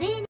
ジーナ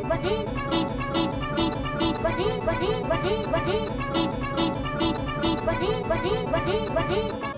Wajin, wajin. Wajin,